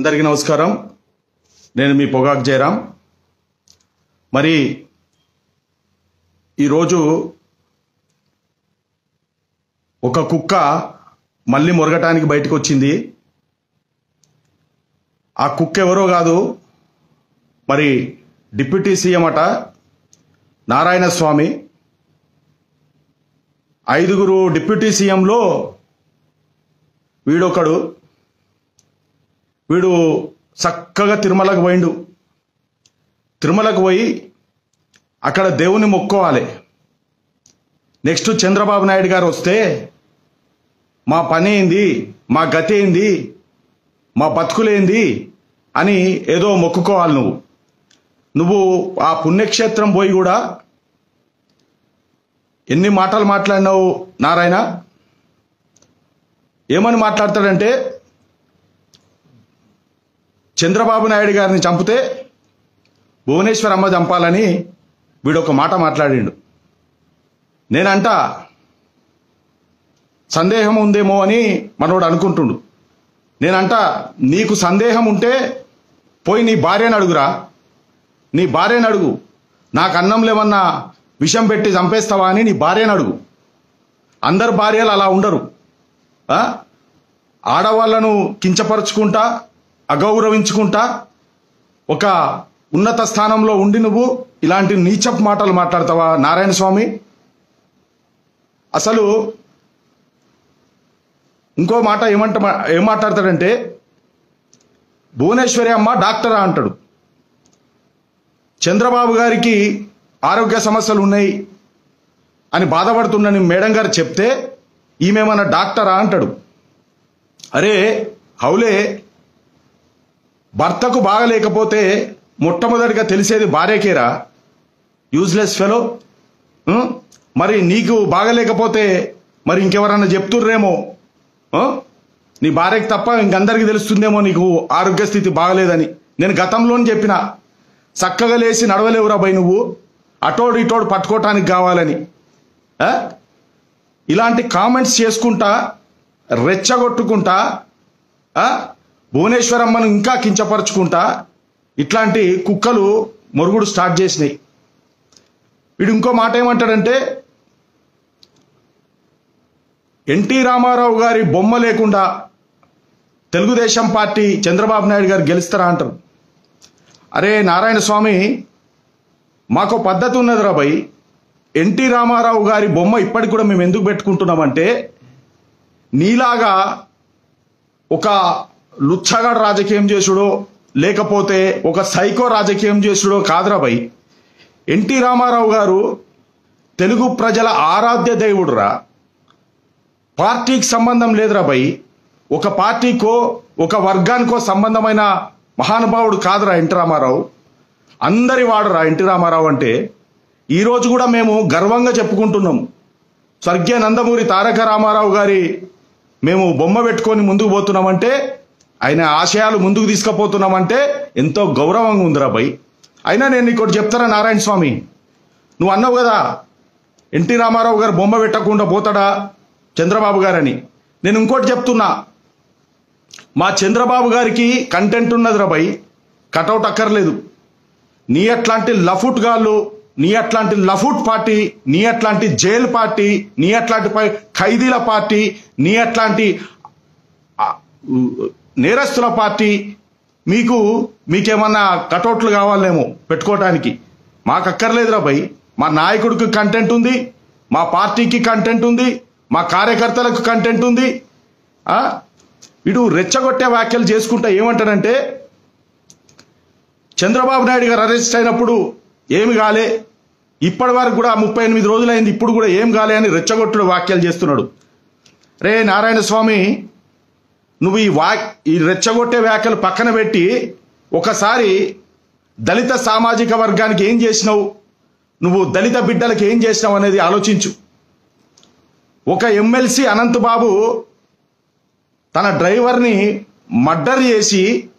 అందరికీ నమస్కారం. నేను మీ పొగాక్ జయరాం. మరి ఈరోజు ఒక కుక్క మళ్ళీ మొరగటానికి బయటకు వచ్చింది. ఆ కుక్క ఎవరో కాదు మరి డిప్యూటీ సీఎం అట నారాయణ స్వామి ఐదుగురు డిప్యూటీ సీఎంలో వీడొకడు. వీడు చక్కగా తిరుమలకు పోయిండు. తిరుమలకు పోయి అక్కడ దేవుని మొక్కోవాలి నెక్స్ట్ చంద్రబాబు నాయుడు గారు వస్తే మా పని ఏంది? మా గతి ఏంది? మా బతుకులేంది అని ఏదో మొక్కుకోవాలి నువ్వు. నువ్వు ఆ పుణ్యక్షేత్రం పోయి కూడా ఎన్ని మాటలు మాట్లాడినావు నారాయణ? ఏమని మాట్లాడతాడంటే చంద్రబాబు నాయుడు గారిని చంపితే భువనేశ్వర్ అమ్మ చంపాలని వీడు ఒక మాట మాట్లాడిండు. నేనంట సందేహం ఉందేమో అని మనోడు అనుకుంటుండు. నేనంట నీకు సందేహం ఉంటే పోయి నీ భార్యను అడుగురా. నీ భార్యను అడుగు. నాకు అన్నంలో ఏమన్నా విషం పెట్టి చంపేస్తావా అని నీ భార్యను అడుగు. అందరు భార్యలు అలా ఉండరు. ఆడవాళ్ళను కించపరుచుకుంటా అగౌరవించుకుంటా ఒక ఉన్నత స్థానంలో ఉండి నువ్వు ఇలాంటి నీచప్ మాటలు మాట్లాడతావా? నారాయణ స్వామి అసలు ఇంకో మాట ఏమంట ఏం మాట్లాడతాడంటే భువనేశ్వరి అమ్మ డాక్టరా అంటాడు. చంద్రబాబు గారికి ఆరోగ్య సమస్యలు ఉన్నాయి అని బాధపడుతుండని మేడం గారు చెప్తే ఈమెమన్నా డాక్టరా అంటాడు. అరే హౌలే భర్తకు బాగలేకపోతే మొట్టమొదటిగా తెలిసేది భార్యకేరా? యూజ్లెస్ ఫెలో మరి నీకు బాగలేకపోతే మరి ఇంకెవరన్నా చెప్తుర్రేమో? నీ భార్యకి తప్ప ఇంకందరికి తెలుస్తుందేమో నీకు ఆరోగ్య స్థితి బాగలేదని. నేను గతంలోనే చెప్పిన. చక్కగా లేచి నడవలేవురా బై నువ్వు. అటోడు ఇటోడు పట్టుకోవటానికి కావాలని. ఇలాంటి కామెంట్స్ చేసుకుంటా రెచ్చగొట్టుకుంటా భువనేశ్వరమ్మను ఇంకా కించపరుచుకుంటా ఇట్లాంటి కుక్కలు మొరుగుడు స్టార్ట్ చేసినాయి. వీడు ఇంకో మాట ఏమంటాడంటే ఎన్టీ రామారావు గారి బొమ్మ లేకుండా తెలుగుదేశం పార్టీ చంద్రబాబు నాయుడు గారు గెలుస్తారా అంటారు. అరే నారాయణ స్వామి మాకు పద్ధతి ఉన్నది రాబాయి ఎన్టీ రామారావు గారి బొమ్మ ఇప్పటికి కూడా మేము ఎందుకు పెట్టుకుంటున్నామంటే నీలాగా ఒక లుచ్చగాడు రాజకీయం చేసుడో లేకపోతే ఒక సైకో రాజకీయం చేసుడో కాదురా ఎన్టీ రామారావు గారు తెలుగు ప్రజల ఆరాధ్య దేవుడురా. పార్టీకి సంబంధం లేదురా ఒక పార్టీకో ఒక వర్గానికో సంబంధమైన మహానుభావుడు కాదురా ఎన్టీ రామారావు. అందరి వాడురా ఎన్టీ రామారావు అంటే. ఈరోజు కూడా మేము గర్వంగా చెప్పుకుంటున్నాం. స్వర్గీయ నందమూరి తారక రామారావు గారి మేము బొమ్మ పెట్టుకొని ముందుకు పోతున్నామంటే ఆయన ఆశయాలు ముందుకు తీసుకుపోతున్నామంటే ఎంతో గౌరవంగా ఉందిరా భయ్ అయినా నేను ఇక్కడ చెప్తారా నారాయణ స్వామి? నువ్వు అన్నావు కదా ఎన్టీ రామారావు గారు బొమ్మ పెట్టకుండా పోతాడా చంద్రబాబు గారని. నేను ఇంకోటి చెప్తున్నా మా చంద్రబాబు గారికి కంటెంట్ ఉన్నది రా భయ్ కటౌట్ అక్కర్లేదు. నీ అట్లాంటి లఫుట్ గాళ్ళు నీ అట్లాంటి లఫుట్ పార్టీ నీ అట్లాంటి జైల్ పార్టీ నీ అట్లాంటి పై- ఖైదీల పార్టీ నీ అట్లాంటి నేరస్తుల పార్టీ మీకు మీకేమన్నా కటౌట్లు కావాలేమో పెట్టుకోవటానికి మాకు అక్కర్లేదురా భయ్. మా నాయకుడికి కంటెంట్ ఉంది మా పార్టీకి కంటెంట్ ఉంది మా కార్యకర్తలకు కంటెంట్ ఉంది. ఆ? వీడు రెచ్చగొట్టే వ్యాఖ్యలు చేసుకుంటా ఏమంటాడంటే చంద్రబాబు నాయుడు గారు అరెస్ట్ అయినప్పుడు ఏమి కాలే. ఇప్పటి వరకు కూడా ముప్పై ఎనిమిది రోజులైంది ఇప్పుడు కూడా ఏం కాలే అని రెచ్చగొట్టుడు వ్యాఖ్యలు చేస్తున్నాడు. రే నారాయణ స్వామి నువ్వు ఈ వా ఈ రెచ్చగొట్టే వ్యాఖ్యలు పక్కన పెట్టి ఒకసారి దళిత సామాజిక వర్గానికి ఏం చేసినావు? నువ్వు దళిత బిడ్డలకు ఏం చేసినావు అనేది ఆలోచించు. ఒక ఎమ్మెల్సీ అనంత్ బాబు తన డ్రైవర్ని మర్డర్ చేసి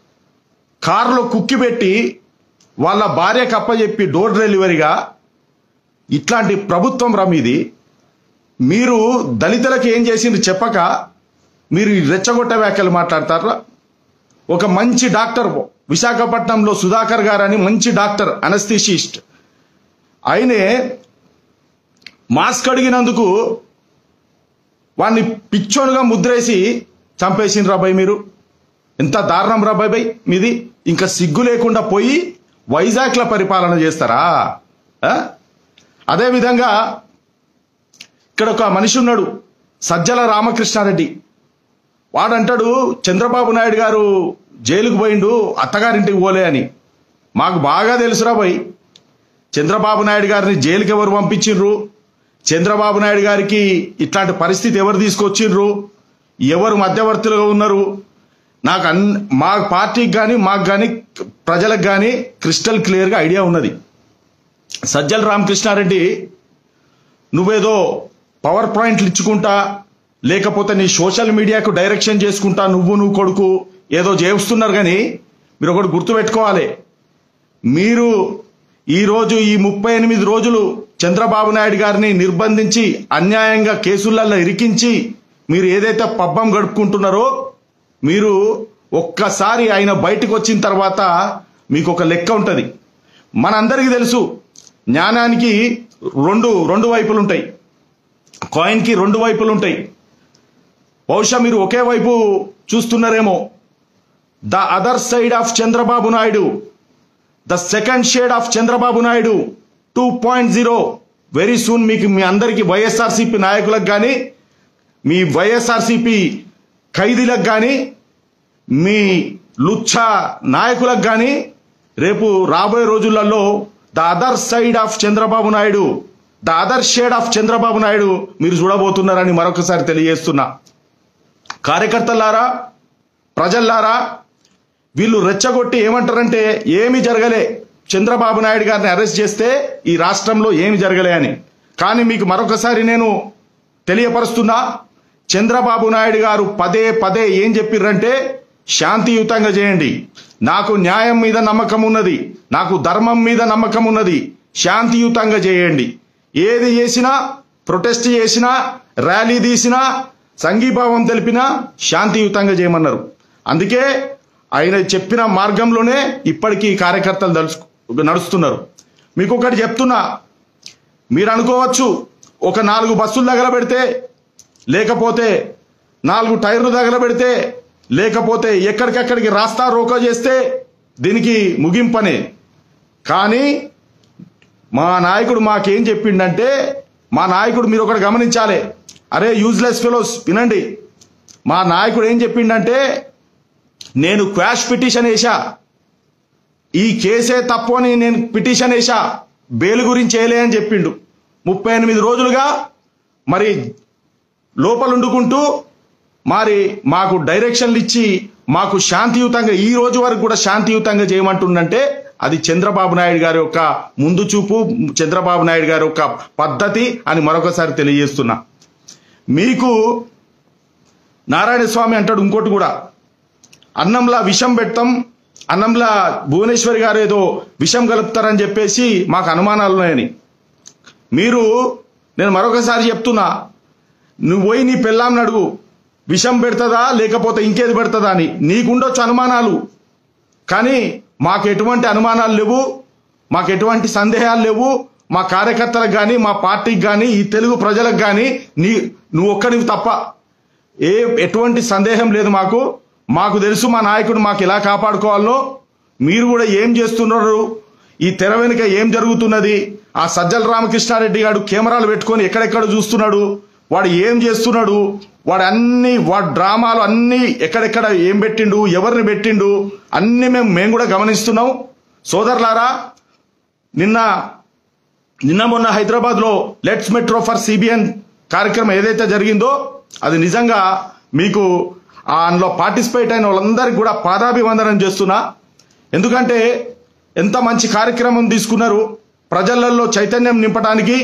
కారులో కుక్కి పెట్టి వాళ్ళ భార్యకు అప్పచెప్పి డోర్ డెలివరీగా ఇట్లాంటి ప్రభుత్వం రమీది మీరు దళితులకు ఏం చేసింది చెప్పక మీరు రెచ్చగొట్ట వ్యాఖ్యలు మాట్లాడతారా? ఒక మంచి డాక్టర్ విశాఖపట్నంలో సుధాకర్ గారు అని మంచి డాక్టర్ అనస్థిషిస్ట్ ఆయనే మాస్క్ అడిగినందుకు వాడిని పిచ్చోనుగా ముద్రేసి చంపేసిన రాబాయ్ మీరు. ఎంత దారుణం రాబాయ్ బై మీది. ఇంకా సిగ్గు లేకుండా పోయి వైజాగ్ల పరిపాలన చేస్తారా? అదేవిధంగా ఇక్కడ ఒక మనిషి ఉన్నాడు సజ్జల రామకృష్ణారెడ్డి. వాడంటాడు చంద్రబాబు నాయుడు గారు జైలుకు పోయిండు అత్తగారింటికి పోలే అని. మాకు బాగా తెలుసురా పోయి చంద్రబాబు నాయుడు గారిని జైలుకి ఎవరు పంపించిండ్రు? చంద్రబాబు నాయుడు గారికి ఇట్లాంటి పరిస్థితి ఎవరు తీసుకొచ్చిండ్రు? ఎవరు మధ్యవర్తులుగా ఉన్నారు? నాకు అన్ మా పార్టీకి కానీ మాకు కానీ ప్రజలకు కానీ క్రిస్టల్ క్లియర్గా ఐడియా ఉన్నది. సజ్జల రామకృష్ణారెడ్డి నువ్వేదో పవర్ పాయింట్లు ఇచ్చుకుంటా లేకపోతే నీ సోషల్ మీడియాకు డైరెక్షన్ చేసుకుంటా నువ్వు నువ్వు కొడుకు. ఏదో చేస్తున్నారు కానీ మీరు ఒకటి గుర్తుపెట్టుకోవాలి. మీరు ఈరోజు ఈ ముప్పై ఎనిమిది రోజులు చంద్రబాబు నాయుడు గారిని నిర్బంధించి అన్యాయంగా కేసులలో ఇరికించి మీరు ఏదైతే పబ్బం గడుపుకుంటున్నారో మీరు ఒక్కసారి ఆయన బయటకు వచ్చిన తర్వాత మీకు ఒక లెక్క ఉంటుంది. మనందరికీ తెలుసు జ్ఞానానికి రెండు రెండు వైపులు ఉంటాయి కాయిన్కి రెండు వైపులు ఉంటాయి బహుశా మీరు ఒకే వైపు చూస్తున్నారేమో. The other side of Chandrababu Naidu the second shade of Chandrababu Naidu two point zero. Very soon మీకు మీ అందరికీ వైఎస్ఆర్సీపీ నాయకులకు కానీ మీ వైఎస్ఆర్సీపీ ఖైదీలకు కానీ మీ లుచ్చ నాయకులకు కానీ రేపు రాబోయే రోజులలో the other side of Chandrababu Naidu the other shade of Chandrababu Naidu మీరు చూడబోతున్నారని మరొకసారి తెలియజేస్తున్నా. కార్యకర్తలారా ప్రజల్లారా వీళ్ళు రెచ్చగొట్టి ఏమంటారంటే ఏమి జరగలే. చంద్రబాబు నాయుడు గారిని అరెస్ట్ చేస్తే ఈ రాష్ట్రంలో ఏమి జరగలే అని. కానీ మీకు మరొకసారి నేను తెలియపరుస్తున్నా చంద్రబాబు నాయుడు గారు పదే పదే ఏం చెప్పిర్రంటే శాంతియుతంగా చేయండి. నాకు న్యాయం మీద నమ్మకం ఉన్నది. నాకు ధర్మం మీద నమ్మకం ఉన్నది. శాంతియుతంగా చేయండి. ఏది చేసినా ప్రొటెస్ట్ చేసినా ర్యాలీ తీసినా సంఘీభావం తెలిపినా శాంతియుతంగా చేయమన్నారు. అందుకే ఆయన చెప్పిన మార్గంలోనే ఇప్పటికీ కార్యకర్తలు దలుచు నడుస్తున్నారు. మీకు ఒకటి చెప్తున్నా. మీరు అనుకోవచ్చు ఒక నాలుగు బస్సులు తగలబెడితే లేకపోతే నాలుగు టైర్లు తగలబెడితే లేకపోతే ఎక్కడికక్కడికి రాస్తా రోకో చేస్తే దీనికి ముగింపనే. కానీ మా నాయకుడు మాకేం చెప్పిండంటే మా నాయకుడు మీరు ఒకటి గమనించాలి. అరే యూజ్లెస్ ఫెలోస్ వినండి. మా నాయకుడు ఏం చెప్పిండంటే నేను క్వాష్ పిటిషన్ వేశా. ఈ కేసే తప్పు అని నేను పిటిషన్ వేశా. బెయిల్ గురించి వేయలే అని చెప్పిండు. ముప్పై ఎనిమిది రోజులుగా మరి లోపలుండుకుంటూ మరి మాకు డైరెక్షన్లు ఇచ్చి మాకు శాంతియుతంగా ఈ రోజు వరకు కూడా శాంతియుతంగా చేయమంటుండంటే అది చంద్రబాబు నాయుడు గారి యొక్క ముందు చూపు చంద్రబాబు నాయుడు గారి యొక్క పద్ధతి అని మరొకసారి తెలియజేస్తున్నా. మీకు నారాయణ స్వామి అంటాడు ఇంకోటి కూడా. అన్నంలా విషం పెడతాం అన్నంలా భువనేశ్వరి గారు ఏదో విషం కలుపుతారని చెప్పేసి మాకు అనుమానాలు ఉన్నాయని. మీరు నేను మరొకసారి చెప్తున్నా నువ్వు పోయి నీ పెళ్ళాంని అడుగు. విషం పెడుతుందా లేకపోతే ఇంకేది పెడుతుందా అని. నీకుండొచ్చు అనుమానాలు. కానీ మాకు ఎటువంటి అనుమానాలు లేవు మాకు ఎటువంటి సందేహాలు లేవు. మా కార్యకర్తలకు కానీ మా పార్టీకి కానీ ఈ తెలుగు ప్రజలకు కానీ నీ నువ్వు ఒక్కడివి తప్ప. ఏ ఎటువంటి సందేహం లేదు మాకు. మాకు తెలుసు మా నాయకుడు మాకు ఎలా కాపాడుకోవాలో. మీరు కూడా ఏం చేస్తున్నారు? ఈ తెర వెనుక ఏం జరుగుతున్నది? ఆ సజ్జల రామకృష్ణారెడ్డి గారు కెమెరాలు పెట్టుకొని ఎక్కడెక్కడ చూస్తున్నాడు? వాడు ఏం చేస్తున్నాడు? వాడు అన్ని వాడు డ్రామాలు అన్ని ఎక్కడెక్కడ ఏం పెట్టిండు? ఎవరిని పెట్టిండు? అన్ని మేము మేము కూడా గమనిస్తున్నాం. సోదరులారా నిన్న నిన్న మొన్న హైదరాబాద్లో లెట్స్ మెట్రో ఫర్ సిబిఎన్ కార్యక్రమం ఏదైతే జరిగిందో అది నిజంగా మీకు అందులో పార్టిసిపేట్ అయిన వాళ్ళందరికీ కూడా పాదాభివందనం చేస్తున్నా. ఎందుకంటే ఎంత మంచి కార్యక్రమం తీసుకున్నారు ప్రజలలో చైతన్యం నింపడానికి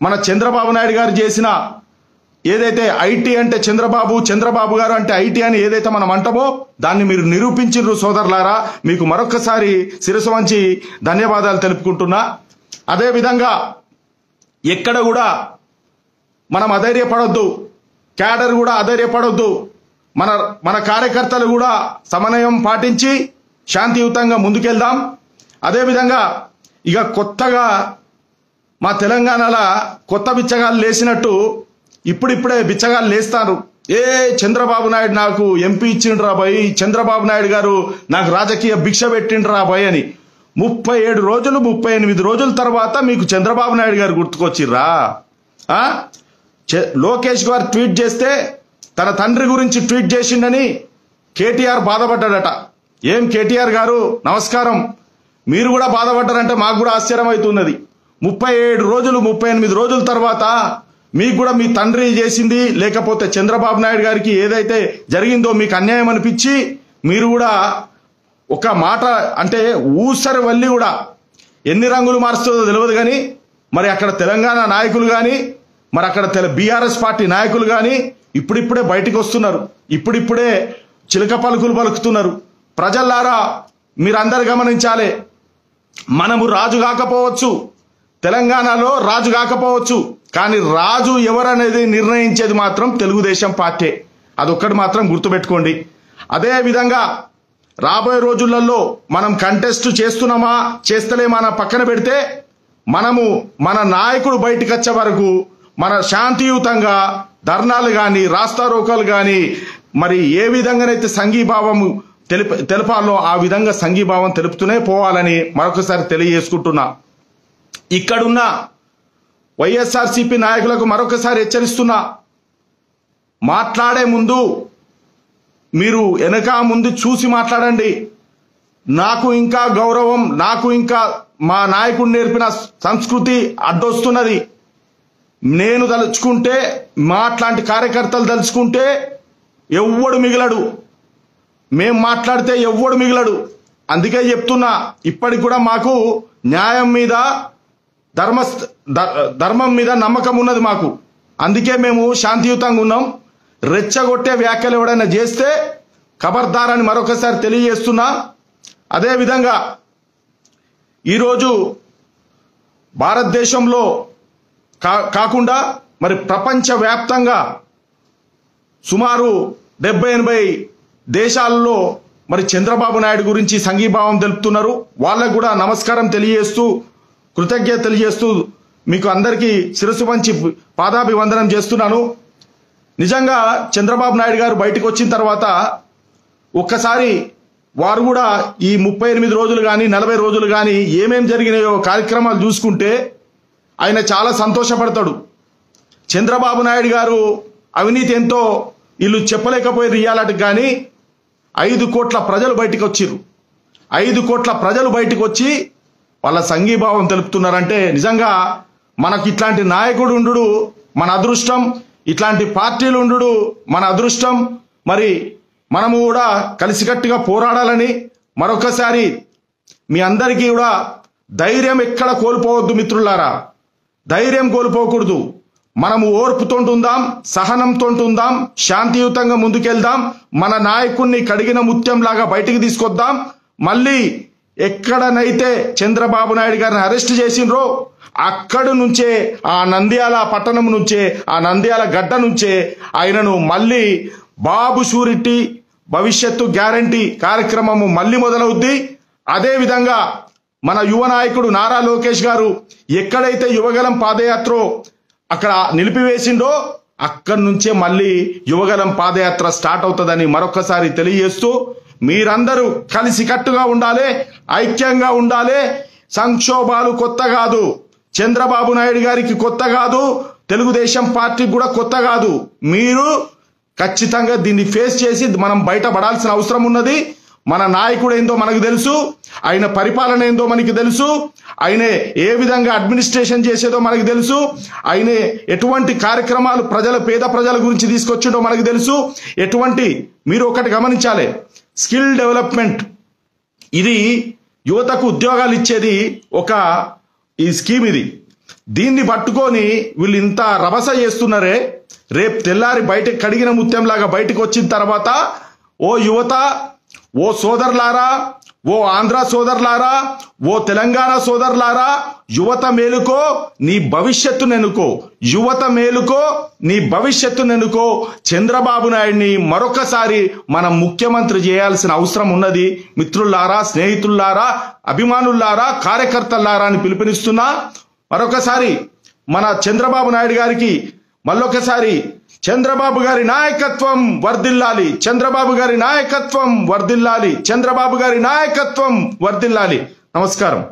మన చంద్రబాబు నాయుడు గారు చేసిన ఏదైతే ఐటీ అంటే చంద్రబాబు చంద్రబాబు గారు అంటే ఐటీ అని ఏదైతే మనం అంటామో దాన్ని మీరు నిరూపించారు సోదరులారా. మీకు మరొకసారి శిరసు వంచి ధన్యవాదాలు తెలుపుకుంటున్నా. అదేవిధంగా ఎక్కడ కూడా మనం అధైర్యపడొద్దు. క్యాడర్ కూడా అధైర్యపడొద్దు. మన మన కార్యకర్తలు కూడా సమన్వయం పాటించి శాంతియుతంగా ముందుకెళ్దాం. అదేవిధంగా ఇక కొత్తగా మా తెలంగాణలో కొత్త బిచ్చగాళ్ళు లేచినట్టు ఇప్పుడిప్పుడే బిచ్చగాళ్ళు లేస్తారు. ఏ చంద్రబాబు నాయుడు నాకు ఎంపీ ఇచ్చిండ్రా భయ్ చంద్రబాబు నాయుడు గారు నాకు రాజకీయ భిక్ష పెట్టిండ్రా భయ్ అని. ముప్పై ఏడు రోజులు ముప్పై ఎనిమిది రోజుల తర్వాత మీకు చంద్రబాబు నాయుడు గారు గుర్తుకొచ్చిర్రా? లోకేష్ గారు ట్వీట్ చేస్తే తన తండ్రి గురించి ట్వీట్ చేసిండని కేటీఆర్ బాధపడ్డాడట. ఏం కేటీఆర్ గారు? నమస్కారం. మీరు కూడా బాధపడ్డారంటే మాకు కూడా ఆశ్చర్యం అవుతున్నది. ముప్పై ఏడు రోజులు ముప్పై ఎనిమిది రోజుల తర్వాత మీకు కూడా మీ తండ్రి చేసింది లేకపోతే చంద్రబాబు నాయుడు గారికి ఏదైతే జరిగిందో మీకు అన్యాయం అనిపించి మీరు కూడా ఒక మాట అంటే ఊసరి వల్లి కూడా. ఎన్ని రంగులు మారుస్తుందో తెలియదు కానీ మరి అక్కడ తెలంగాణ నాయకులు కానీ మరి అక్కడ తెల బీఆర్ఎస్ పార్టీ నాయకులు కానీ ఇప్పుడిప్పుడే బయటికి వస్తున్నారు. ఇప్పుడిప్పుడే చిలక పలుకులు పలుకుతున్నారు. ప్రజల్లారా మీరందరు గమనించాలి. మనము రాజు కాకపోవచ్చు. తెలంగాణలో రాజు కాకపోవచ్చు. కానీ రాజు ఎవరనేది నిర్ణయించేది మాత్రం తెలుగుదేశం పార్టీ. అదొక్కటి మాత్రం గుర్తుపెట్టుకోండి. అదే విధంగా రాబోయే రోజులలో మనం కంటెస్ట్ చేస్తున్నామా చేస్తలేమా అన్న పక్కన పెడితే మనము మన నాయకుడు బయటకు వచ్చే వరకు మన శాంతియుతంగా ధర్నాలు కానీ రాస్తారోకాలు కానీ మరి ఏ విధంగానైతే సంఘీభావము తెలిప తెలపాలో ఆ విధంగా సంఘీభావం తెలుపుతూనే పోవాలని మరొకసారి తెలియజేసుకుంటున్నా. ఇక్కడున్న వైఎస్ఆర్సీపీ నాయకులకు మరొకసారి హెచ్చరిస్తున్నా. మాట్లాడే ముందు మీరు వెనక ముందు చూసి మాట్లాడండి. నాకు ఇంకా గౌరవం నాకు ఇంకా మా నాయకుడు నేర్పిన సంస్కృతి అడ్డొస్తున్నది. నేను తలుచుకుంటే మాట్లాంటి కార్యకర్తలు తలుచుకుంటే ఎవ్వడు మిగలడు. మేం మాట్లాడితే ఎవ్వడు మిగలడు. అందుకే చెప్తున్నా ఇప్పటికి కూడా మాకు న్యాయం మీద ధర్మ ధర్మం మీద నమ్మకం ఉన్నది మాకు. అందుకే మేము శాంతియుతంగా ఉన్నాం. రెచ్చగొట్టే వ్యాఖ్యలు ఎవడైనా చేస్తే ఖబర్దారని మరొకసారి తెలియజేస్తున్నా. అదేవిధంగా ఈరోజు భారతదేశంలో కా కాకుండా మరి ప్రపంచవ్యాప్తంగా సుమారు డెబ్బై ఎనభై దేశాల్లో మరి చంద్రబాబు నాయుడు గురించి సంఘీభావం తెలుపుతున్నారు. వాళ్ళకు కూడా నమస్కారం తెలియజేస్తూ కృతజ్ఞత తెలియజేస్తూ మీకు అందరికీ శిరసు పంచి పాదాభివందనం చేస్తున్నాను. నిజంగా చంద్రబాబు నాయుడు గారు బయటకు వచ్చిన తర్వాత ఒక్కసారి వారు కూడా ఈ ముప్పై ఎనిమిది రోజులు కానీ నలభై రోజులు కానీ ఏమేం జరిగినాయో కార్యక్రమాలు చూసుకుంటే ఆయన చాలా సంతోషపడతాడు. చంద్రబాబు నాయుడు గారు అవినీతి ఎంతో వీళ్ళు చెప్పలేకపోయారు ఇయ్యాలటకు కానీ ఐదు కోట్ల ప్రజలు బయటకు వచ్చిర్రు. ఐదు కోట్ల ప్రజలు బయటకు వచ్చి వాళ్ళ సంఘీభావం తెలుపుతున్నారంటే నిజంగా మనకి ఇట్లాంటి నాయకుడు ఉండు మన అదృష్టం. ఇట్లాంటి పార్టీలు ఉండు మన అదృష్టం. మరి మనము కూడా కలిసికట్టుగా పోరాడాలని మరొకసారి మీ అందరికీ కూడా ధైర్యం ఎక్కడ కోల్పోవద్దు మిత్రులారా. ధైర్యం కోల్పోకూడదు. మనము ఓర్పుతోంటుందాం సహనంతోంటుందాం శాంతియుతంగా ముందుకెళ్దాం మన నాయకుణ్ణి కడిగిన ముత్యంలాగా బయటికి తీసుకొద్దాం. మళ్ళీ ఎక్కడనైతే చంద్రబాబు నాయుడు గారిని అరెస్ట్ చేసిండ్రో అక్కడి నుంచే ఆ నంద్యాల పట్టణం నుంచే ఆ నంద్యాల గడ్డ నుంచే ఆయనను మళ్ళీ బాబు షూరిటీ భవిష్యత్తు గ్యారంటీ కార్యక్రమము మళ్ళీ మొదలవుద్ది. అదే విధంగా మన యువ నాయకుడు నారా లోకేష్ గారు ఎక్కడైతే యువగలం పాదయాత్రో అక్కడ నిలిపివేసిండో అక్కడి నుంచే మళ్ళీ యువగలం పాదయాత్ర స్టార్ట్ అవుతుందని మరొకసారి తెలియజేస్తూ మీరందరూ కలిసి కట్టుగా ఉండాలి ఐక్యంగా ఉండాలి సంక్షోభాలు కొత్త కాదు. చంద్రబాబు నాయుడు గారికి కొత్త కాదు తెలుగుదేశం పార్టీకి కూడా కొత్త కాదు. మీరు ఖచ్చితంగా దీన్ని ఫేస్ చేసి మనం బయటపడాల్సిన అవసరం ఉన్నది. మన నాయకుడు ఏందో మనకు తెలుసు ఆయన పరిపాలన ఏందో మనకి తెలుసు ఆయన ఏ విధంగా అడ్మినిస్ట్రేషన్ చేసేదో మనకు తెలుసు ఆయన ఎటువంటి కార్యక్రమాలు ప్రజల పేద ప్రజల గురించి తీసుకొచ్చిండో మనకు తెలుసు. ఎటువంటి మీరు ఒకటి గమనించాలి స్కిల్ డెవలప్మెంట్. ఇది యువతకు ఉద్యోగాలు ఇచ్చేది ఒక ఈ స్కీమ్ ఇది. దీన్ని పట్టుకొని వీళ్ళు ఇంత రభస చేస్తున్నారే రేపు తెల్లారి బయటకు కడిగిన ముత్యంలాగా బయటకు వచ్చిన తర్వాత ఓ యువత ఓ సోదరులారా ఓ ఆంధ్ర సోదరులారా ఓ తెలంగాణ సోదరులారా యువత మేలుకో నీ భవిష్యత్తు నెనుకో. యువత మేలుకో నీ భవిష్యత్తు నెనుకో. చంద్రబాబు నాయుడిని మరొకసారి మనం ముఖ్యమంత్రి చేయాల్సిన అవసరం ఉన్నది. మిత్రులారా స్నేహితులారా అభిమానులారా కార్యకర్తలారా అని పిలుపునిస్తున్నా. మరొకసారి మన చంద్రబాబు నాయుడు గారికి మళ్ళొకసారి చంద్రబాబు గారి నాయకత్వం వర్ధిల్లాలి చంద్రబాబు గారి నాయకత్వం వర్ధిల్లాలి చంద్రబాబు గారి నాయకత్వం వర్ధిల్లాలి నమస్కారం